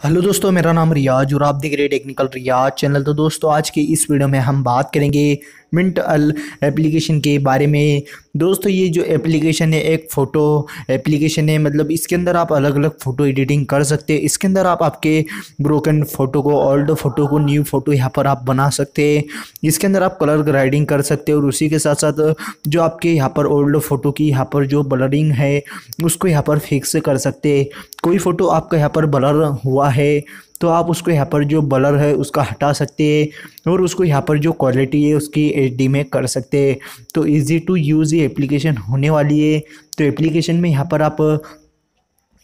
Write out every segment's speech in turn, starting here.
Hello दोस्तों, मेरा नाम रियाज और आप देख रहे टेक्निकल रियाज चैनल। तो दोस्तों, आज की इस वीडियो में हम बात करेंगे मिंट अल एप्लीकेशन के बारे में। दोस्तों, ये जो एप्लीकेशन है, एक फ़ोटो एप्लीकेशन है मतलब इसके अंदर आप अलग अलग फ़ोटो एडिटिंग कर सकते हैं। इसके अंदर आप आपके ब्रोकन फ़ोटो को ओल्ड फ़ोटो को न्यू फ़ोटो यहाँ पर आप बना सकते हैं। इसके अंदर आप कलर ग्राइडिंग कर सकते हैं और उसी के साथ साथ जो आपके यहाँ पर ओल्ड फ़ोटो की यहाँ पर जो ब्लरिंग है, उसको यहाँ पर फिक्स कर सकते कोई फ़ोटो आपका यहाँ पर ब्लर हुआ है तो आप उसको यहाँ पर जो बलर है उसका हटा सकते हैं और उसको यहाँ पर जो क्वालिटी है उसकी एच में कर सकते हैं। तो इजी टू यूज़ ये एप्लीकेशन होने वाली है। तो एप्लीकेशन में यहाँ पर आप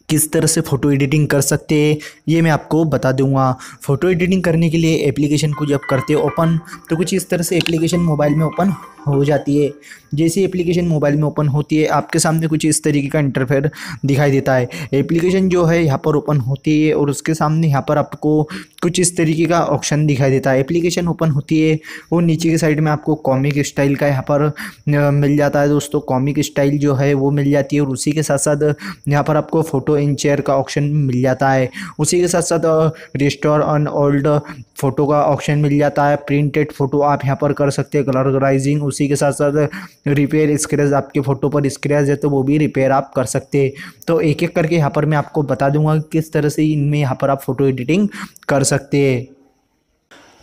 किस तरह से फ़ोटो एडिटिंग कर सकते हैं, ये मैं आपको बता दूँगा। फ़ोटो एडिटिंग करने के लिए एप्लीकेशन को जब करते हो ओपन तो कुछ इस तरह से एप्लीकेशन मोबाइल में ओपन हो जाती है। जैसे एप्लीकेशन मोबाइल में ओपन होती है, आपके सामने कुछ इस तरीके का इंटरफेयर दिखाई देता है। एप्लीकेशन जो है, यहाँ पर ओपन होती है और उसके सामने यहाँ पर आपको कुछ इस तरीके का ऑप्शन दिखाई देता है। एप्लीकेशन ओपन होती है और नीचे के साइड में आपको कॉमिक स्टाइल का यहाँ पर मिल जाता है। दोस्तों कॉमिक स्टाइल जो है, वो मिल जाती है और उसी के साथ साथ यहाँ पर आपको फ़ोटो इन चेयर का ऑप्शन मिल जाता है। उसी के साथ साथ रिस्टोर ऑन ओल्ड फ़ोटो का ऑप्शन मिल जाता है। प्रिंटेड फ़ोटो आप यहाँ पर कर सकते हैं। कलरराइजिंग उसी के साथ साथ रिपेयर स्क्रैच आपके फ़ोटो पर स्क्रैच है तो वो भी रिपेयर आप कर सकते हैं। तो एक एक करके यहाँ पर मैं आपको बता दूँगा किस तरह से इनमें यहाँ पर आप फ़ोटो एडिटिंग कर सकते हैं।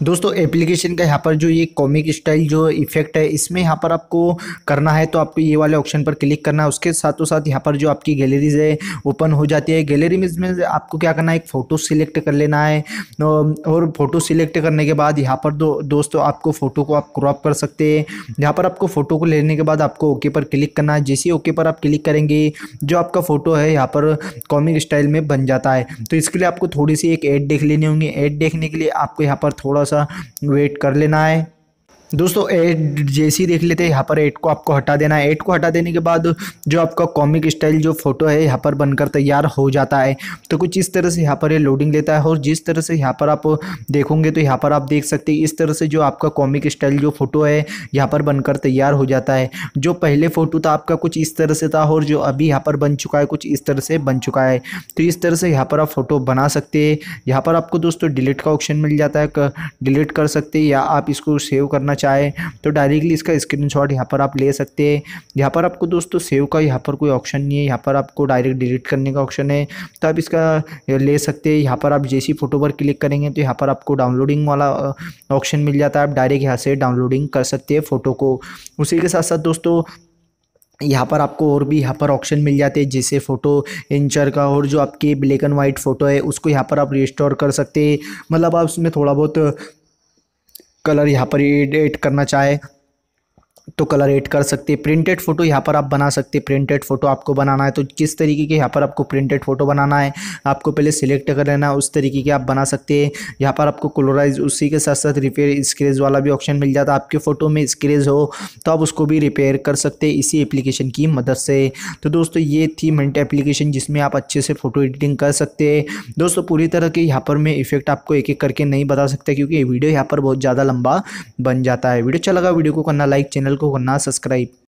दोस्तों एप्लीकेशन का यहाँ पर जो ये कॉमिक स्टाइल जो इफ़ेक्ट है, इसमें यहाँ पर आपको करना है तो आपको ये वाले ऑप्शन पर क्लिक करना है। उसके साथों साथ यहाँ पर जो आपकी गैलरीज है ओपन हो जाती है। गैलरी में इसमें आपको क्या करना है, एक फ़ोटो सिलेक्ट कर लेना है। और फ़ोटो सिलेक्ट करने के बाद यहाँ पर दो, दोस्तों, आपको फ़ोटो को आप क्रॉप कर सकते हैं। यहाँ पर आपको फ़ोटो को लेने के बाद आपको ओके पर क्लिक करना है। जैसे ओके पर आप क्लिक करेंगे, जो आपका फ़ोटो है, यहाँ पर कॉमिक स्टाइल में बन जाता है। तो इसके लिए आपको थोड़ी सी एक ऐड देख लेनी होंगी। ऐड देखने के लिए आपको यहाँ पर थोड़ा सा वेट कर लेना है। दोस्तों एड जैसी देख लेते हैं। यहाँ पर एड को आपको हटा देना है। एड को हटा देने के बाद जो आपका कॉमिक स्टाइल जो फ़ोटो है, यहाँ पर बनकर तैयार हो जाता है। तो कुछ इस तरह से यहाँ पर ये लोडिंग लेता है और जिस तरह से यहाँ पर आप देखोगे तो यहाँ पर आप देख सकते हैं, इस तरह से जो आपका कॉमिक स्टाइल जो फ़ोटो है, यहाँ पर बनकर तैयार हो जाता है। जो पहले फ़ोटो था, आपका कुछ इस तरह से था और जो अभी यहाँ पर बन चुका है, कुछ इस तरह से बन चुका है। तो इस तरह से यहाँ पर आप फ़ोटो बना सकते हैं। यहाँ पर आपको दोस्तों डिलीट का ऑप्शन मिल जाता है। डिलीट कर सकते हैं या आप इसको सेव करना चाहे तो डायरेक्टली इसका स्क्रीनशॉट यहाँ पर आप ले सकते हैं। यहाँ पर आपको दोस्तों सेव का यहाँ पर कोई ऑप्शन नहीं है। यहाँ पर आपको डायरेक्ट डिलीट करने का ऑप्शन है। तो आप इसका ले सकते हैं। यहाँ पर आप जैसी फ़ोटो पर क्लिक करेंगे तो यहाँ पर आपको डाउनलोडिंग वाला ऑप्शन मिल जाता है। आप डायरेक्ट यहाँ से डाउनलोडिंग कर सकते हैं फ़ोटो को। उसी के साथ साथ दोस्तों, यहाँ पर आपको और भी यहाँ पर ऑप्शन मिल जाते हैं, जैसे फ़ोटो इंचर का और जो आपकी ब्लैक एंड वाइट फ़ोटो है, उसको यहाँ पर आप रिस्टोर कर सकते हैं। मतलब आप उसमें थोड़ा बहुत कलर यहाँ पर एड करना चाहे। तो कलर एड कर सकते हैं। प्रिंटेड फ़ोटो यहाँ पर आप बना सकते हैं। प्रिंटेड फ़ोटो आपको बनाना है तो किस तरीके के यहाँ पर आपको प्रिंटेड फ़ोटो बनाना है, आपको पहले सिलेक्ट कर लेना उस तरीके के आप बना सकते हैं। यहाँ पर आपको कलराइज उसी के साथ साथ रिपेयर स्क्रेज वाला भी ऑप्शन मिल जाता है। आपके फ़ोटो में स्क्रेज हो तो आप उसको भी रिपेयर कर सकते हैं इसी एप्लीकेशन की मदद से। तो दोस्तों, ये थी मिनट एप्लीकेशन जिसमें आप अच्छे से फ़ोटो एडिटिंग कर सकते हैं। दोस्तों, पूरी तरह के यहाँ पर मैं इफ़ेक्ट आपको एक एक करके नहीं बता सकता क्योंकि वीडियो यहाँ पर बहुत ज़्यादा लंबा बन जाता है। वीडियो अच्छा लगा, वीडियो को करना लाइक चैनल को ना सब्सक्राइब